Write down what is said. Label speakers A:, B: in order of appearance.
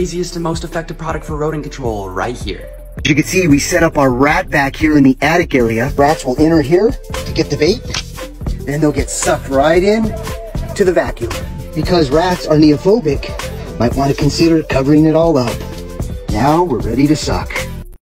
A: easiest and most effective product for rodent control right here.
B: As you can see, we set up our rat vac here in the attic area. Rats will enter here to get the bait, and they'll get sucked right in to the vacuum. Because rats are neophobic, might want to consider covering it all up. Now we're ready to suck.